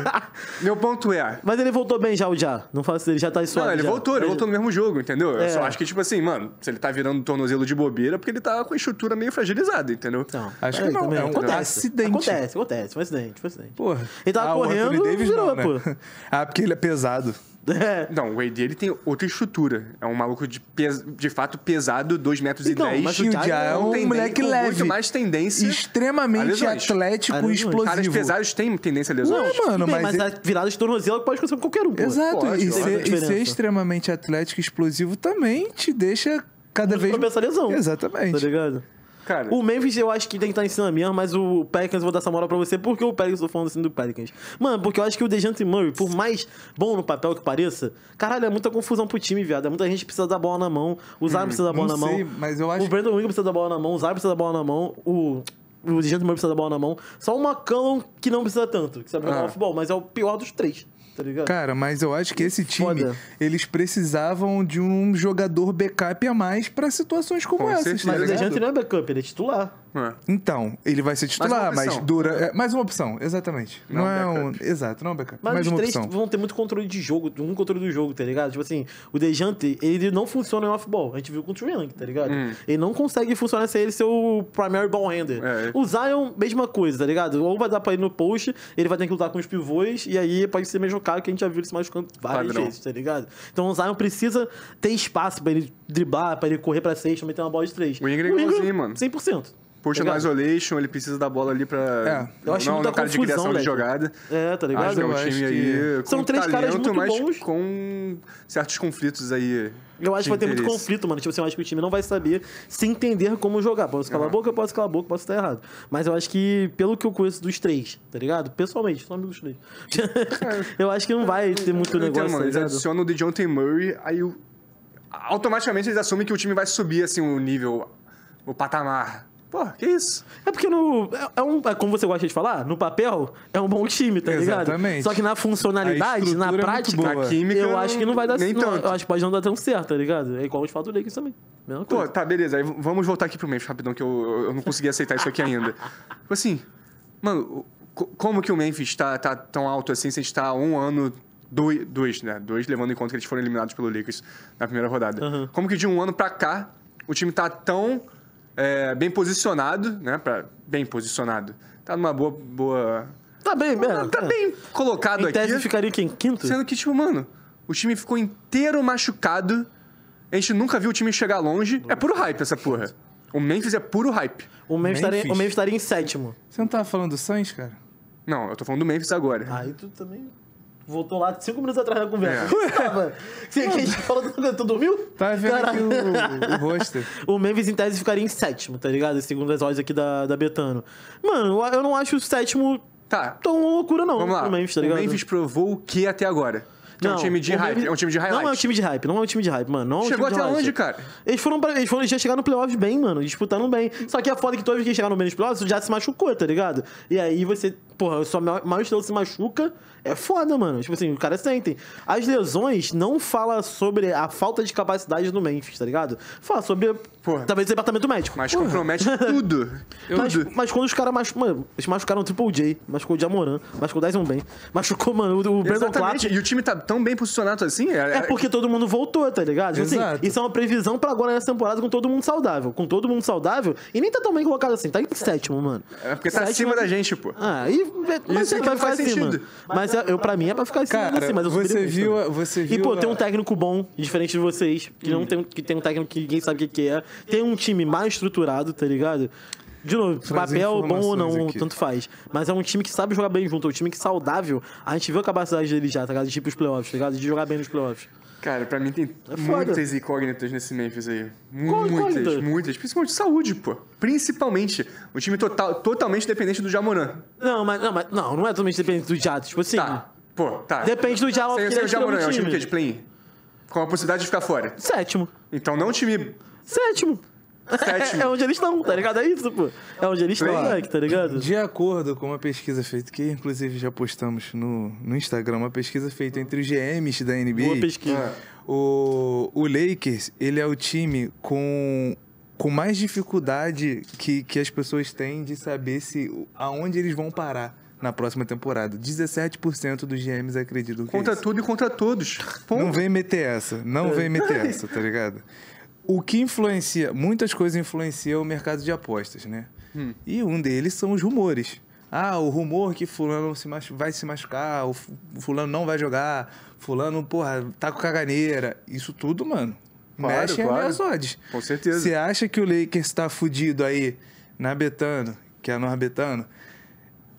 (laughs) meu ponto é... Mas ele voltou bem já, o Já. Não faço ele já tá suave. Não, ele já. voltou, ele voltou no mesmo jogo, entendeu? Eu É. só acho que, tipo assim, mano, se ele tá virando tornozelo de bobeira, é porque ele tá com a estrutura meio fragilizada, entendeu? Não, Acho peraí, que não, também. é um acontece. acidente. Acontece, acontece. Foi acidente, foi acidente. Porra. Ele tava Ah, correndo, Davis virou, não, né? pô. (laughs) Ah, porque ele é pesado. É. (laughs) Não, o AD ele tem outra estrutura. É um maluco de, pes- de fato pesado, 2 metros Então, e 10. mas E o Jai é um tem moleque nem- com leve. muito mais tendência Extremamente atlético e explosivo. Caras pesados têm tendência a lesões. Não, mano, bem, mas mas, ele- a virada de tornozelo pode acontecer com qualquer um. Exato, Pode, e, ser, e ser extremamente atlético e explosivo também te deixa cada vez Propensão a lesão. Exatamente. Tá ligado? Cara, O Memphis eu acho que tem que estar em cima mesmo, mas o Pelicans eu vou dar essa moral pra você, porque o Pelicans, eu tô falando assim do Pelicans. Mano, porque eu acho que o Dejante Murray, por mais bom no papel que pareça, caralho, é muita confusão pro time, viado. É muita gente que precisa da bola na mão, o Zion precisa da bola na sei, mão. mas eu acho- O Brandon Ingram precisa da bola na mão, o Zion precisa da bola na mão, o... O Dejante Murray precisa da bola na mão. Só o McCallum que não precisa tanto, que sabe jogar Ah. off-ball, mas é o pior dos três, tá ligado? Cara, mas eu acho que esse time, Foda. eles precisavam de um jogador backup a mais pra situações como Com essas. certeza. tá mas o ligado? Dejante não é backup, ele é titular. É. Então, ele vai ser titular, mas dura. É, mais uma opção, exatamente. Não, Não é um. backup. Exato, não é um backup. Mas mais os uma três opção. vão ter muito controle de jogo, um controle do jogo, tá ligado? Tipo assim, o Dejante, ele não funciona em off-ball. A gente viu com o Young, tá ligado? Ele não consegue funcionar sem ele ser o primary ball handler. Hum. É. O Zion, mesma coisa, tá ligado? Ou vai dar pra ir no post, ele vai ter que lutar com os pivôs, e aí pode ser mesmo cara que a gente já viu ele se machucando várias Padrão. vezes, tá ligado? Então o Zion precisa ter espaço pra ele driblar, pra ele correr pra sexta, meter uma bola de três. O Ingram é igualzinho, mano. 100%. Puxa tá no isolation, ele precisa da bola ali pra. É, eu acho não, muita cara de confusão, criação de velho. jogada. É, tá ligado? Acho que é um eu acho time aí. são três caras talento, muito mas bons. com certos conflitos aí. Eu acho de que vai ter muito conflito, mano. Tipo assim, eu acho que o time não vai saber se entender como jogar. Posso calar a boca, posso calar a boca, posso estar errado. Mas eu acho que, pelo que eu conheço dos três, tá ligado? Pessoalmente, sou amigo dos três. (laughs) eu acho que não vai ter muito Eu entendo, negócio, mano. tá Eles adicionam o DeJounte Murray, aí o- automaticamente eles assumem que o time vai subir assim o nível, o patamar. Pô, que isso? É porque no. É, é um, é como você gosta de falar, no papel é um bom time, tá ligado? Exatamente. Só que na A funcionalidade, na é prática, química, eu acho que não vai dar nem não, tanto. Eu acho que pode não dar tão certo, tá ligado? É igual os fatos do Lakers também. Mesma Pô, coisa. tá, beleza. Aí vamos voltar aqui pro Memphis rapidão, que eu, eu não consegui aceitar isso aqui ainda. Tipo assim, mano, como que o Memphis tá, tá tão alto assim se a gente tá há um ano. Dois, dois, né? Dois, levando em conta que eles foram eliminados pelo Lakers na primeira rodada. Aham. Como que de um ano pra cá o time tá tão é, bem posicionado, né? Pra, bem posicionado. Tá numa boa. boa Tá bem, mesmo. tá bem colocado Em aqui. tese ficaria quem? Quinto? Sendo que, tipo, mano, o time ficou inteiro machucado. A gente nunca viu o time chegar longe. É puro hype essa porra. O Memphis é puro hype. O Memphis, estaria, Memphis. o Memphis estaria em sétimo. Você não tava falando do Suns, cara? Não, eu tô falando do Memphis agora. Aí tu também voltou lá cinco minutos atrás da conversa. É. Tava- Você que a gente falou tu dormiu? Tá vendo aqui o, o roster? (laughs) O Memphis, em tese, ficaria em sétimo, tá ligado? Segundo as odds aqui da, da Betano. Mano, eu não acho o sétimo Tá, tão loucura, não. vamos lá. O Memphis, tá o? Memphis provou o que até agora? Que é um Não, time de hype, Memphis- é um time de highlight. Não é um time de hype, não é um time de hype, mano. Não é um Chegou até highlight. onde, cara? Eles foram, pra, eles foram já chegaram no playoffs bem, mano, disputando bem. Só que a foda é que toda vez que eles chegaram no meio dos playoffs, já se machucou, tá ligado? E aí você, porra, sua maior, estrela se machuca, é foda, mano. Tipo assim, os caras sentem. As lesões não fala sobre a falta de capacidade do Memphis, tá ligado? Fala sobre, Porra. talvez, departamento médico. Mas compromete (laughs) tudo. Mas, tudo. mas quando os caras. Mano, eles machucaram o Triple J, machucou o Jamoran, machucou o Dyson Ben, machucou, mano, o, o Brandon Clark. E o time tá tão bem posicionado assim. É porque todo mundo voltou, tá ligado? Tipo assim, Exato. isso é uma previsão pra agora nessa temporada com todo mundo saudável. Com todo mundo saudável. E nem tá tão bem colocado assim, tá em sétimo, mano. É porque tá Sétimo acima é- da gente, pô. Ah, e mas é que vai não ficar faz acima. sentido. Mas eu, pra mim é pra ficar acima, Cara, assim, mas eu sou você viu, você viu E, pô, a- tem um técnico bom, diferente de vocês, que, Hum. não tem, que tem um técnico que ninguém sabe o que, que é. Tem um time mais estruturado, tá ligado? De novo, Trazer papel bom ou não, aqui. tanto faz. Mas é um time que sabe jogar bem junto, é um time que é saudável. A gente viu a capacidade dele já, tá ligado? De ir pros playoffs, tá ligado? De jogar bem nos playoffs. Cara, pra mim tem É muitas incógnitas nesse Memphis aí. Qual Muitas, incógnita? muitas. Principalmente de saúde, pô. Principalmente. O time total, totalmente dependente do Jamoran. Não, mas não, mas, não, não é totalmente dependente do Jato. Tipo assim, Tá. Pô, tá. depende do Jato. Sem, sem o Jamoran, é um time que é de play-in. Com a possibilidade de ficar fora. Sétimo. Então não um time Sétimo. Sétimo. É onde eles estão, tá ligado? É isso, pô. É onde eles estão, moleque, tá ligado? De acordo com uma pesquisa feita, que inclusive já postamos no, no Instagram, uma pesquisa feita entre os GMs da NBA. Boa pesquisa. O, o Lakers, ele é o time com, com mais dificuldade que, que as pessoas têm de saber se aonde eles vão parar na próxima temporada. 17% dos GMs acreditam que é contra isso. tudo e contra todos. Ponto. Não vem meter essa, não vem meter essa, tá ligado? O que influencia, muitas coisas influenciam o mercado de apostas, né? E um deles são os rumores. Ah, o rumor que fulano se vai se machucar, o fu- fulano não vai jogar, fulano, porra, tá com caganeira. Isso tudo, mano, Claro, mexe claro. minhas odds. Com certeza. Você acha que o Lakers tá fudido aí na Betano, que é a Norbetano,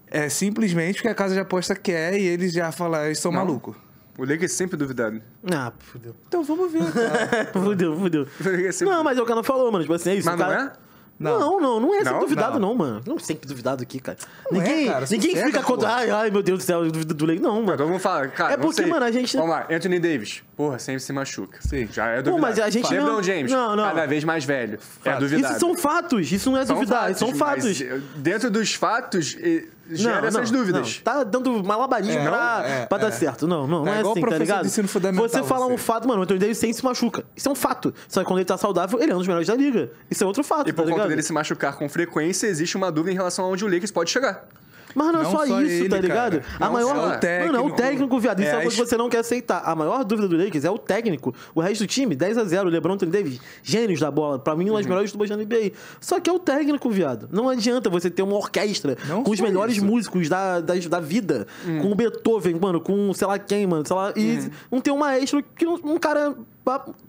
é simplesmente porque a casa de aposta quer e eles já falaram, eles são malucos. O Lakers sempre duvidado. Ah, fudeu. Então vamos ver, (laughs) cara. fudeu, fudeu. Lakers sempre- Não, mas é o que ela falou, mano. Tipo assim, é isso. Mas não cara... é? Não, não, não é sempre Não? duvidado, Não. não, mano. Não é sempre duvidado aqui, cara. Não é, ninguém cara, ninguém sossega, fica contra. Ai, ai, meu Deus do céu, eu duvido do leite. Não, mano. Então vamos falar, cara. É não porque, sei. mano, a gente- Vamos lá, Anthony Davis. Porra, sempre se machuca. Sim. Já é Pô, duvidado. mas a gente LeBron não- James, não, não. cada vez mais velho. É duvidado. Isso são fatos, isso não é São duvidar, são mas, fatos. Dentro dos fatos, eh, gera Não, essas não, dúvidas. não. Tá dando malabarismo É, pra, é, pra dar é. certo. Não, não, não É é, igual assim, tá ligado? de ensino fundamental, Você fala você. um fato, mano, o Anthony Davis sempre se machuca. Isso é um fato. Só que quando ele tá saudável, ele é um dos melhores da liga. Isso é outro fato, E tá por conta ligado? dele se machucar com frequência, existe uma dúvida em relação a onde o Lakers pode chegar. Mas não é só, só isso, ele, tá ligado? cara. A maior. só. Mano, é o Técnico. técnico, viado. Isso é, É, as- que você não quer aceitar. A maior dúvida do Lakers é o técnico. O resto do time, 10x0. LeBron Anthony Davis, gênios da bola. Pra mim, um dos Uhum. melhores tubos da NBA. Só que é o técnico, viado. Não adianta você ter uma orquestra Não com os melhores isso. Uhum. músicos da, da, da vida. Com o Beethoven, mano, com sei lá quem, mano. Sei lá, e não ter um maestro que não- um cara.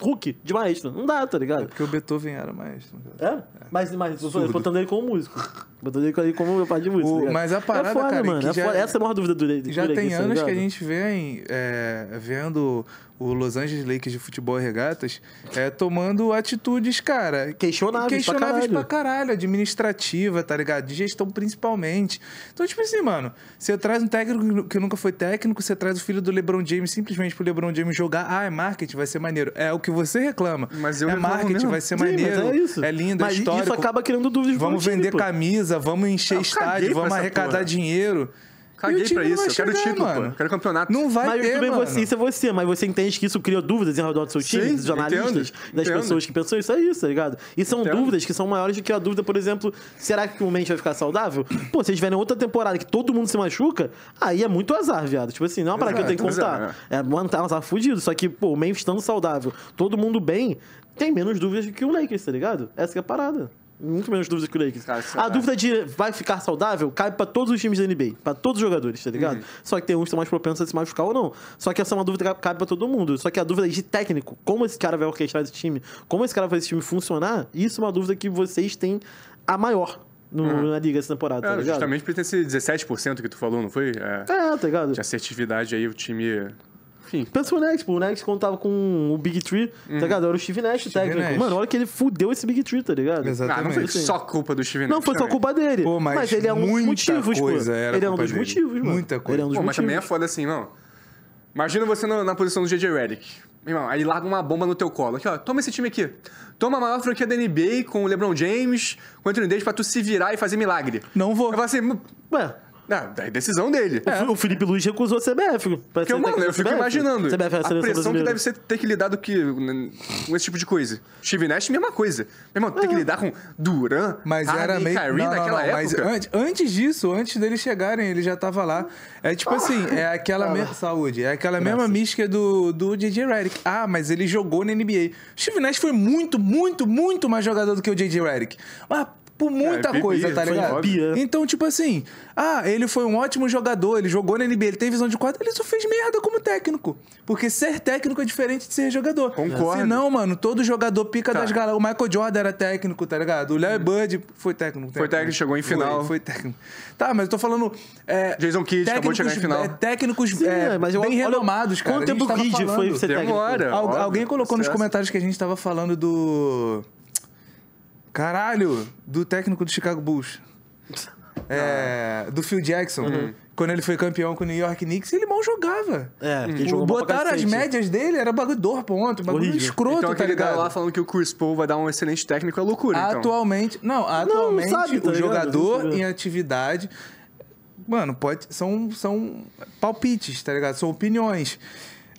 Hulk de maestro. Não dá, tá ligado? Porque o Beethoven era maestro. cara. É? Mas, mas tô Surdo. botando ele como músico. Botando ele como parte de música. O- tá mas a parada, é foda, cara, mano. que é já-. Essa é a maior dúvida do, Já tem Lakers, tá anos que a gente vem é, vendo o Los Angeles Lakers de futebol e regatas é, tomando atitudes, cara. Questionáveis pra questionáveis caralho. pra caralho. Administrativa, tá ligado? De gestão principalmente. Então, tipo assim, mano, você traz um técnico que nunca foi técnico, você traz o filho do LeBron James simplesmente pro LeBron James jogar. Ah, é marketing, vai ser maneiro. É o que você reclama. Mas eu é marketing, mesmo. vai ser Sim, mas maneiro. é isso. É lindo, é mas histórico. isso acaba criando dúvidas Vamos time, vender pô. camisa, vamos encher estádio, pra vamos arrecadar porra. dinheiro. Caguei pra isso. Eu quero título, pô. mano. Eu quero campeonato. Não vai Mas ter, tudo bem mano. você, isso é você, mas você entende que isso cria dúvidas em redor do seu time, Sim, dos jornalistas, entendo, das entendo. pessoas que pensam isso, é isso, tá ligado? E são Entendo. dúvidas que são maiores do que a dúvida, por exemplo, será que o Mendes vai ficar saudável? Pô, se eles tiverem outra temporada que todo mundo se machuca, aí é muito azar, viado. Tipo assim, não é uma parada que eu tenho que contar. É, mano, tá um azar fudido. Só que, pô, o Memphis estando saudável, todo mundo bem, tem menos dúvidas do que o Lakers, tá ligado? Essa que é a parada. Muito menos dúvidas que o Lakers. Cara, a é- dúvida de vai ficar saudável cabe pra todos os times da NBA, pra todos os jogadores, tá ligado? Uhum. Só que tem uns que estão mais propensos a se machucar ou não. Só que essa é uma dúvida que cabe pra todo mundo. Só que a dúvida de técnico, como esse cara vai orquestrar esse time, como esse cara vai fazer esse time funcionar, isso é uma dúvida que vocês têm a maior no- na liga essa temporada, tá É, ligado? justamente por ter esse 17% que tu falou, não foi? É, É, tá ligado? de assertividade aí, o time. Enfim. Pensa no Next, pô. O Next, quando tava com o Big Tree, tá ligado? Era o Steve Nash, o técnico. Nash. Mano, olha que ele fudeu esse Big Tree, tá ligado? Exato. Ah, não foi Exatamente. só culpa do Steven Não Nash foi só também. culpa dele. Pô, mas ele é um dos motivos, coisa pô. era ele é um dos dele. motivos, mano. Muita coisa. Ele é um dos Pô, mas motivos. também é foda assim, irmão. Imagina você na, na posição do JJ Redick. Irmão, aí larga uma bomba no teu colo. Aqui, ó, toma esse time aqui. Toma a maior franquia da NBA com o LeBron James, com o Anthony Davis pra tu se virar e fazer milagre. Não vou. Eu falo assim, "Mano, Ué, ah, é decisão dele. o Fi- o Felipe Luiz recusou a CBF. Porque, mano, eu da fico CBF. imaginando CBF é a a pressão que brasileira. deve ser ter que lidar do que, né, com esse tipo de coisa. Steve Nash, mesma coisa. Meu irmão, ter que lidar com Duran, Mas Harden, era meio. Kyrie não, não, naquela não, mas época. antes, antes disso, antes deles chegarem, ele já tava lá. É tipo assim, é aquela mesma. Saúde, é aquela mesma mística do, do DJ Redick. Ah, mas ele jogou na NBA. Steve Nash foi muito, muito, muito mais jogador do que o DJ Redick. Mas por muita É, coisa, tá ligado? óbvio. Então, tipo assim, ah, ele foi um ótimo jogador, ele jogou na NBA, ele tem visão de quadro, ele só fez merda como técnico. Porque ser técnico é diferente de ser jogador. Concordo. Se não, mano, todo jogador pica Tá. das galas. O Michael Jordan era técnico, tá ligado? O Larry Bird foi técnico. Foi técnico, chegou em final. Foi, foi técnico. Tá, mas eu tô falando. é, Jason Kidd acabou de chegar em final. é, técnicos Sim, é, é, mas eu- bem olha renomados, cara. Quanto tempo o tava Kid falando- foi ser técnico? Demora. Al- óbvio, alguém colocou nos processo. comentários que a gente tava falando do. Caralho, do técnico do Chicago Bulls. (laughs) É, do Phil Jackson. Uhum. Quando ele foi campeão com o New York Knicks, ele mal jogava. É, porque ele jogou Botaram as médias dele, era bagulho do ponto, bagulho Horrível. escroto, Então tá aquele cara ligado? lá falando que o Chris Paul vai dar um excelente técnico é loucura, então. Atualmente, não, atualmente sabe, tá o jogador Não sabe. em atividade, mano, pode são são palpites, tá ligado? São opiniões.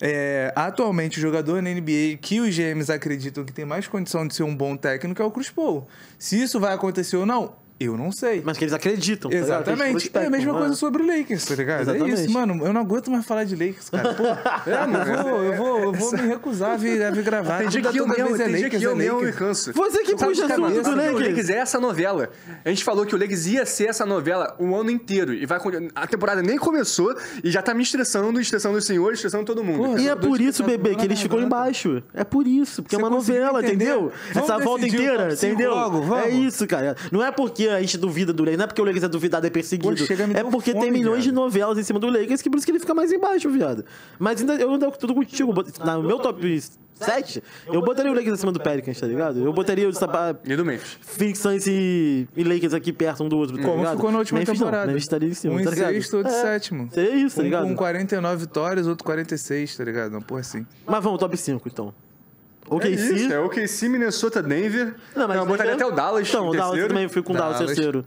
É, atualmente o jogador na NBA que os GMs acreditam que tem mais condição de ser um bom técnico é o Chris Paul. Se isso vai acontecer ou não, eu não sei. Mas que eles acreditam. tá Exatamente. É a mesma né? coisa sobre o Lakers, tá ligado? É Exatamente. isso, mano. Eu não aguento mais falar de Lakers, cara. Pô, (laughs) eu, vou, eu, vou, eu vou me recusar a vir, a vir gravar. Tem dia Toda- que eu toda mesmo, é tem dia Lakers, que eu é mesmo me Lakers. canso. Você que puxa é assunto do O Lakers. Lakers é essa novela. A gente falou que o Lakers ia ser essa novela o ano inteiro. E vai. A temporada nem começou e já tá me estressando, estressando os senhores, estressando todo mundo. Porra, E é por isso, bebê, que eles ficam embaixo. É por isso, porque é uma novela, entendeu? Essa volta inteira, entendeu? logo, vamos? É isso, cara. Não é porque a gente duvida do Lakers, não é porque o Lakers é duvidado, é perseguido. Pô, chega, me é porque fome, tem milhões de viado. novelas em cima do Lakers, que por isso que ele fica mais embaixo, viado. Mas ainda, eu ainda tudo contigo. No meu top 7, eu botaria o Lakers acima do Pelicans, tá ligado? Eu botaria o Sapa- E do Memphis. Phoenix Suns e, e Lakers aqui perto um do outro, tá Como ligado? ficou na última Memphis temporada. Não, Memphis estaria em cima, um tá em ligado? sexto, outro em É, sétimo. Seria isso, tá um ligado? com 49 vitórias, outro 46, tá ligado? Uma porra assim. Mas vamos, top 5, então. Ok, é isso, é OKC, Minnesota, Denver. Não, mas eu botaria até o Dallas Então, em o Dallas terceiro. também fui com o Dallas, Dallas. terceiro.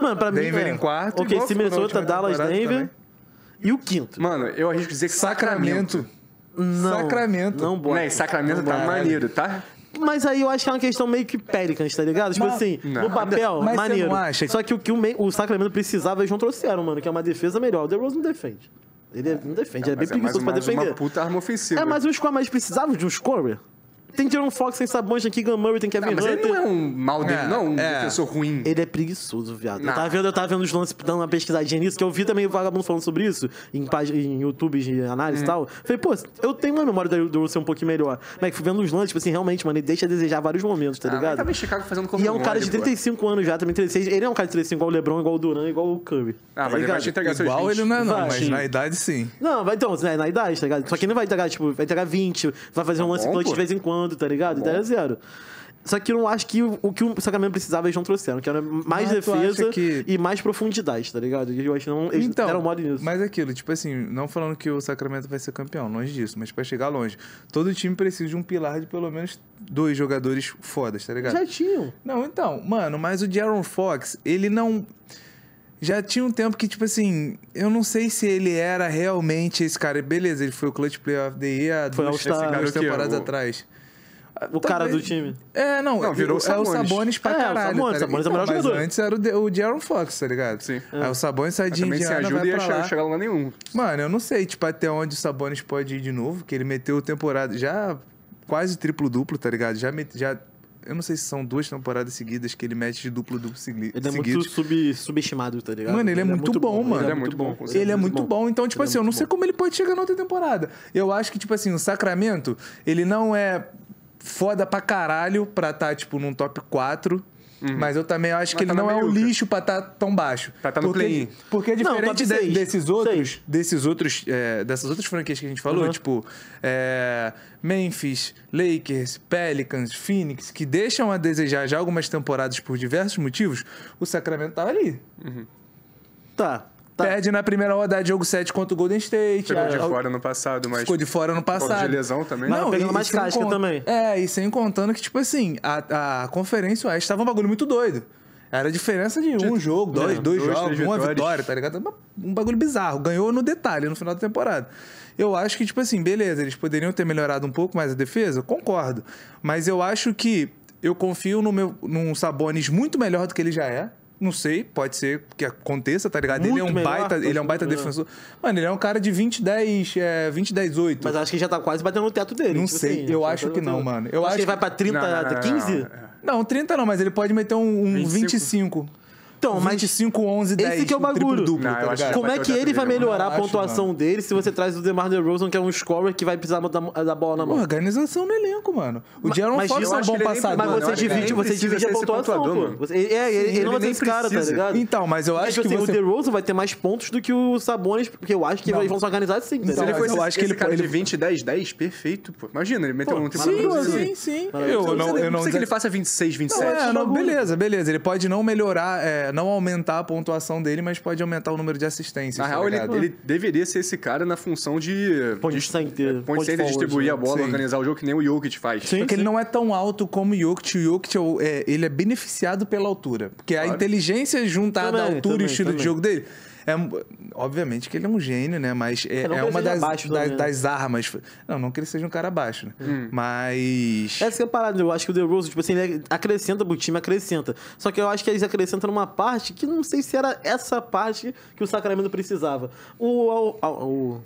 Mano, pra mim. Denver é, em quarto, Ok, igual se ficou na Minnesota, Dallas, Denver. também. E o quinto. Mano, eu arrisco dizer que Sacramento. Sacramento. Não. Sacramento. Não bota. Né, Sacramento tá maneiro, tá? Mas aí eu acho que é uma questão meio que Pelicans, tá ligado? Tipo Mas- assim, Não. no papel, Mas você maneiro. não acha que- Só que o que o, o Sacramento precisava, eles não trouxeram, mano, que é uma defesa melhor. O DeRozan não defende. Ele é- não defende, ele é bem é mais, preguiçoso pra mais defender. uma puta arma ofensiva. É, mas os score mais precisavam de um scorer. Tem Jaron Fox, tem Sabões, tem Keegan Murray, tem Kevin Ah, mas ele Hunter. não é um mal dele, É, não, um é. defensor ruim. Ele é preguiçoso, viado. Eu Não. tava vendo, eu tava vendo os lances, dando uma pesquisadinha nisso, que eu vi também o vagabundo falando sobre isso, em, página, em YouTube de análise e tal. Falei, pô, eu tenho uma memória do, do ser um pouquinho melhor. Mas que fui vendo os lances, tipo assim, realmente, mano, ele deixa a desejar vários momentos, tá Ah, mas ligado? tava em Chicago fazendo como E é um cara de pô. 35 anos já, também 36. Ele é um cara de 35, igual o LeBron, igual o Duran, igual o Curry. Ah, tá mas ele vai ligado? te entregar seus Igual 20. ele não é, não, Vai. mas na idade sim. Não, vai então, né, na idade, tá ligado? Só que ele não vai entregar, tipo, vai entregar 20, vai fazer um lance bom, clutch pô. de vez em quando, tá ligado? Ideia é zero. Só que eu não acho que o, que o Sacramento precisava eles não trouxeram, que era mais acha defesa que- e mais profundidade, tá ligado? Eu acho que não, eles Então, deram mole nisso. mas aquilo, tipo assim, não falando que o Sacramento vai ser campeão, longe disso, mas pra chegar longe, todo time precisa de um pilar de pelo menos dois jogadores fodas, tá ligado? Já tinham. Não, então, mano, mas o Jaron Fox, ele não. Já tinha um tempo que, tipo assim, eu não sei se ele era realmente esse cara. Beleza, ele foi o Clutch Player of the Year há duas, temporadas atrás. O cara do time. É, não, Não, virou o é o Sabonis. Sabonis pra É, o caralho. Sabonis, tá Sabonis é o melhor Mas jogador. antes era o, de- o Jaron Fox, tá ligado? Sim. Aí o Sabonis sai Mas de também se Indiana, ajuda vai e pra chegar, lá. chegar lá nenhum. Mano, eu não sei, tipo, até onde o Sabonis pode ir de novo, que ele meteu temporada já quase triplo-duplo, tá ligado? Já, met, já Eu não sei se são duas temporadas seguidas que ele mete de duplo-duplo segui Ele é muito sub, subestimado, tá ligado? Mano, ele é muito bom, mano. Ele é muito bom. Ele é muito bom. Então, tipo Ele é assim, eu não muito sei como ele pode chegar na outra temporada. Eu acho que, tipo assim, o Sacramento, ele não é foda pra caralho pra estar, tipo, num top 4. Mas eu também acho que Mas ele tá não na é o meiuca. lixo pra estar tão baixo. Pra tá no porque, play-in. Porque Não, diferente top de- desses outros, Seis. desses outros, é, dessas outras franquias que a gente falou, Uhum. tipo, é, Memphis, Lakers, Pelicans, Phoenix, que deixam a desejar já algumas temporadas por diversos motivos, o Sacramento tava ali. Tá. Tá. Perde na primeira rodada de jogo 7 contra o Golden State. Ficou de a- fora no passado, mas. Ficou de fora no passado. de lesão também. Mas- pegando e- mais e sem casca con- também. É, e sem contando que, tipo assim, a, a Conferência Oeste tava um bagulho muito doido. Era a diferença de um jogo, dois, é, dois dois, jogos, uma vitórias. vitória, tá ligado? Um bagulho bizarro. Ganhou no detalhe, no final da temporada. Eu acho que, tipo assim, beleza, eles poderiam ter melhorado um pouco mais a defesa, concordo. Mas eu acho que eu confio no meu, num Sabonis muito melhor do que ele já é. Não sei, pode ser que aconteça, tá ligado? Muito ele é um melhor, baita, ele é um baita que- defensor. Mano, ele é um cara de 20, 10, é, 20, 10, 8. Mas acho que já tá quase batendo no teto dele. Não tipo sei, assim, eu acho que não, mano. Eu Eu acho que ele vai pra 30, Não, não, não, não, 15? não, é. Não, 30 não, mas ele pode meter um, um 25. 25. Então, mas 25, 11, 10. esse que é o bagulho. triplo-duplo, Não, tá que- como é que ele vai melhorar a não acho, pontuação dele se você traz o DeMar DeRozan, que é um scorer que vai precisar da, da bola na Pô, mão? organização no elenco, mano. O Jaron Fox é um bom passador. Mas você divide, você divide a pontuação, pô. é, ele, ele ele não vai nem esse cara, tá ligado? Então, mas eu acho tipo que assim, você... o DeRozan vai ter mais pontos do que o Sabonis, porque eu acho que Não. eles vão se organizar assim, Então, Se ele fosse eu esse, acho que esse ele- cara de 20, 10, 10, perfeito, pô. Imagina, ele meteu Pô, um triplo sim, duplo. sim, sim, sim. Eu Não, não, não, eu não sei que ele faça 26, 27. Não, é, não, beleza, beleza. Ele pode não melhorar, é, não aumentar a pontuação dele, mas pode aumentar o número de assistências. Na tá real, ele, ele deveria ser esse cara na função de... Point de- center, Point point center, forward, distribuir a né? bola, Sim. organizar o jogo que nem o Jokic faz. Sim. Porque ele não é tão alto como o Jokic. O Jokic é é, ele é beneficiado pela altura. Porque a Claro. inteligência juntada à Também, altura e também, o estilo também. de jogo dele. É, obviamente que ele é um gênio, né? Mas é, É, é uma das, baixo né? das armas. Não, não que ele seja um cara baixo, né? Mas. Essa que é a parada, eu acho que o DeRozan, tipo assim, ele acrescenta pro time, acrescenta. Só que eu acho que eles acrescentam numa parte que não sei se era essa parte que o Sacramento precisava. O, o, o,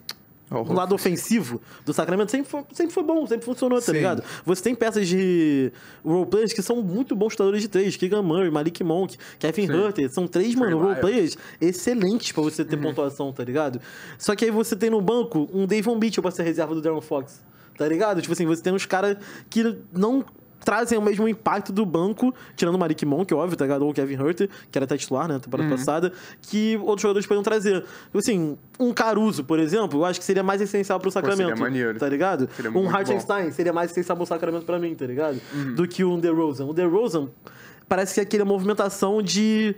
o lado ofensivo do Sacramento sempre foi, sempre foi bom, sempre funcionou, tá Sim. ligado? Você tem peças de roleplayers que são muito bons chutadores de três. Keegan Murray, Malik Monk, Kevin Hunter. São três, mano, roleplayers excelentes pra você Uhum. ter pontuação, tá ligado? Só que aí você tem no banco um Davon Mitchell pra ser reserva do Darren Fox. Tá ligado? Tipo assim, você tem uns caras que não trazem o mesmo impacto do banco, tirando o Malik Monk, óbvio, tá ligado? Ou o Kevin Herter, que era até titular, né, temporada Uhum. passada, que outros jogadores poderiam trazer. Assim, um Caruso, por exemplo, eu acho que seria mais essencial pro Sacramento. seria maneiro. Tá ligado? Seria um. Hartenstein seria mais essencial pro Sacramento pra mim, tá ligado? Uhum. Do que um DeRozan. O DeRozan parece que é aquela movimentação de...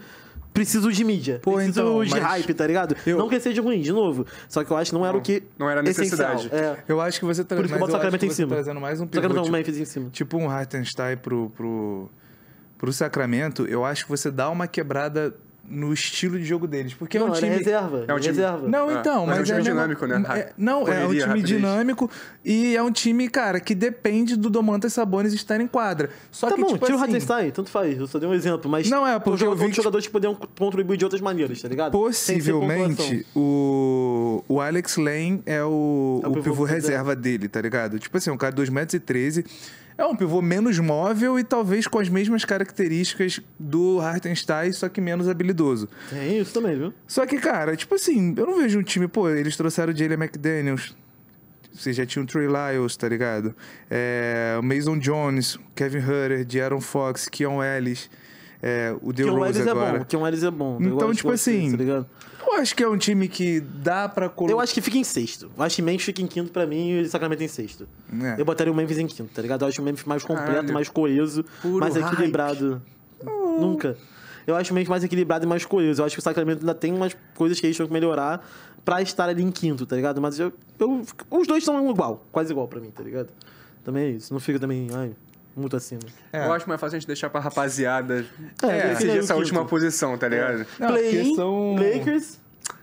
Preciso de mídia. Pô, preciso então, de hype, tá ligado? eu- Não que seja ruim, de novo. Só que eu acho que não era Não, o que. não era necessidade. É. Eu acho que você tá, Por isso que eu boto Sacramento em cima. tá trazendo mais um Sacramento o tipo, em cima. tipo um Hartenstein pro, pro, pro Sacramento, eu acho que você dá uma quebrada no estilo de jogo deles. Porque é Não, um ele time. é reserva. É um time- reserva. Não, É, então, mas mas, é um time a mesma- dinâmico, né? é- não, é um Correria, time rapidez. dinâmico e é um time, cara, que depende do Domantas Sabonis estar em quadra. Só Tá que, bom, tipo tira o assim, Hartenstein, tanto faz. Eu só dei um exemplo. Mas Não, é, tem porque eu vi que- jogadores que poderiam contribuir de outras maneiras, tá ligado? Possivelmente, o, o Alex Lane é o, É o o pivô pivô reserva. reserva dele, tá ligado? Tipo assim, um cara de 2,13 metros. É um pivô menos móvel e talvez com as mesmas características do Hartenstein, só que menos habilidoso. Tem isso também, viu? Só que, cara, tipo assim, eu não vejo um time, pô, eles trouxeram o Jalen McDaniels. Você já tinha o Trey Lyles, tá ligado? É, o Mason Jones, Kevin Hutter, De'Aaron Fox, Keon Ellis, é, o DeRozan Ellis é agora. bom. Que um Ellis é bom. Então, tipo assim, Tá ligado? Eu acho que é um time que dá pra colocar. Eu acho que fica em sexto. Eu acho que Memphis fica em quinto pra mim e o Sacramento em sexto. É. Eu botaria o Memphis em quinto, tá ligado? Eu acho o Memphis mais completo, Caralho. mais coeso, Puro mais hype. equilibrado. Nunca. Eu acho o Memphis mais equilibrado e mais coeso. Eu acho que o Sacramento ainda tem umas coisas que eles tinham que melhorar pra estar ali em quinto, tá ligado? Mas eu, eu- os dois são igual, quase igual pra mim, tá ligado? Também é isso. Não fica também, ai, muito acima. É. Eu acho mais fácil a gente deixar pra rapaziada É, decidir é, essa quinto. última posição, tá ligado? Não, são- Lakers,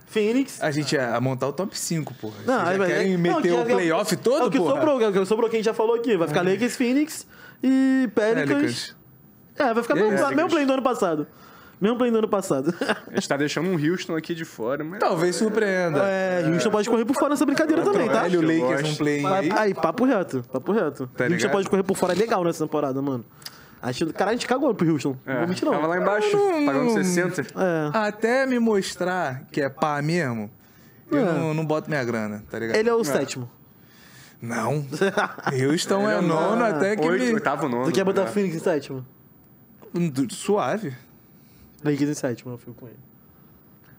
Phoenix. A gente ia montar o top 5, porra. Não, Vocês já vai- querem não, meter que o é- playoff É todo, o que porra? sobrou, é o que sobrou quem já falou aqui. Vai ficar Lakers, Phoenix e Pelicans. Pelicans. É, vai ficar aí, mesmo, mesmo play do ano passado. Mesmo play do ano passado. (laughs) A gente tá deixando um Houston aqui de fora, mas... Talvez surpreenda. É, Houston pode correr por fora nessa brincadeira também, tá? Olha o Eu Lakers num play Aí, aí. papo reto, papo reto. Tá Houston ligado? pode correr por fora legal nessa temporada, mano. Cara, a gente cagou pro Houston. Não É, vou mentir, não. Tava lá embaixo, Não, pagando não- 60. É. Até me mostrar que é pá mesmo, eu É. não, não boto minha grana, tá ligado? Ele é o sétimo. Não. (laughs) Houston é nono até que Oito, me... oitavo, nono. Tu quer botar é. Phoenix em sétimo? Suave. Lakers em sétimo, eu fico com ele.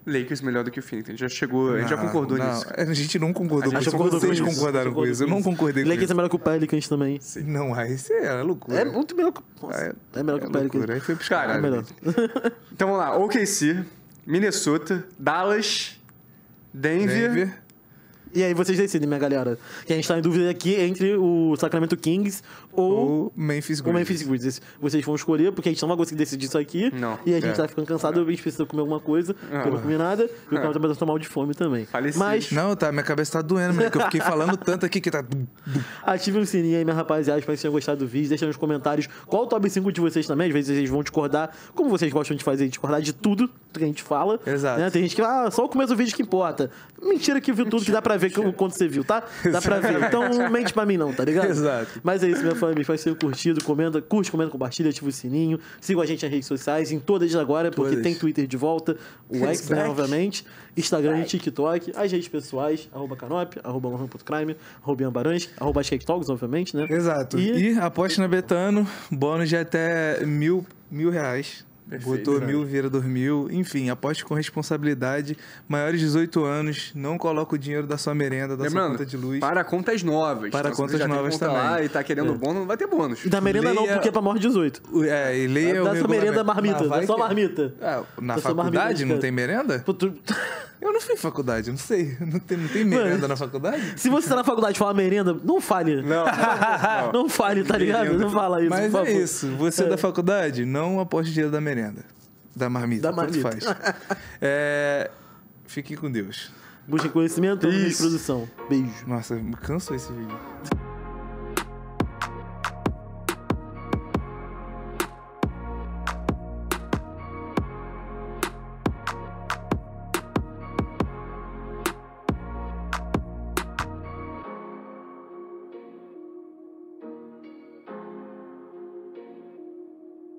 Lakers melhor do que o Phoenix. A gente já chegou, a gente já Não, concordou não, nisso. A gente não concordou A com isso. Vocês concordaram com isso. Eu não concordei com Lakers isso. é melhor que o Pelicans também. Não, aí isso é loucura. É muito melhor que Nossa, É melhor que é o Pelicans. loucura. Aí foi pros Cara, É caras. melhor. Então vamos lá. OKC, Minnesota, Dallas, Denver, Denver. E aí vocês decidem, minha galera. Que a gente tá em dúvida aqui entre o Sacramento Kings ou O Memphis o Grizzlies. Memphis Grizzlies. Vocês vão escolher, porque a gente não vai conseguir decidir isso aqui. Não. E a gente É. tá ficando cansado, a gente precisa comer alguma coisa. Eu não comi nada. E o cara também tá mal de fome também. Falecido. Mas Não, tá, minha cabeça tá doendo, moleque. Eu fiquei falando tanto aqui que tá. ative o sininho aí, minha rapaziada. Espero que vocês tenham gostado do vídeo. Deixa nos comentários qual o top 5 de vocês também. Às vezes vocês vão discordar, como vocês gostam de fazer, discordar de tudo que a gente fala. Exato. né? Tem gente que, ah, só o começo do vídeo que importa. Mentira que viu tudo, que dá pra ver como- quanto você viu, tá? Dá pra ver. Então não mente pra mim não, tá ligado? Exato. Mas é isso, minha família. Vocês tenham curtido. Comenta, curte, comenta, compartilha, ativa o sininho. Sigam a gente nas redes sociais, em todas agora, porque Todas. tem Twitter de volta, o X, né, obviamente, Instagram e TikTok, as redes pessoais, arroba canop, arroba lohan.crime, arroba Ian Baranski, arroba Talks, obviamente, né? Exato. E, E, aposte na Betano, bônus de até mil, mil reais. Perfeito, Botou né? mil, vira dois mil. Enfim, aposte com responsabilidade. Maiores de 18 anos, não coloca o dinheiro da sua merenda, da sua Lembrando, conta de luz. para contas novas. Para Então, contas você já tem novas conta também. lá e tá querendo bônus, não vai ter bônus. e da merenda não, Leia- porque é pra maior de 18. O- É, e leia o Dá sua merenda marmita, Ah, só que- marmita. Ah, na sua marmita faculdade de não tem merenda? Eu não fui em faculdade, não sei. (laughs) Não tem, não tem merenda na faculdade? Se você tá na faculdade e fala merenda, não fale. Não, não, Não fale, tá ligado? Não fala isso, Mas por é isso. Você da faculdade, não aposte dinheiro da merenda. Da marmita, Da tanto marmita. faz. (laughs) É, Fiquem com Deus. Busquem conhecimento, Isso. produção. Beijo. Nossa, me cansou esse vídeo.